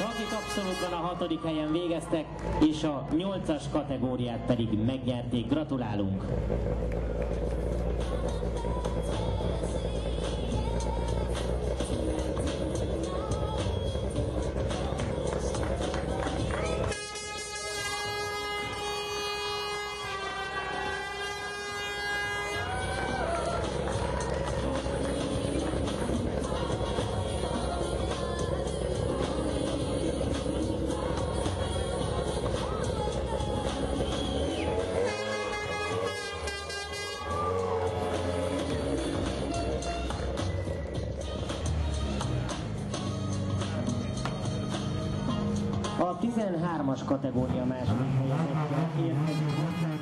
akik abszolútban a hatodik helyen végeztek, és a nyolcas kategóriát pedig megnyerték. Gratulálunk! 13-as kategória második helyezett érkezik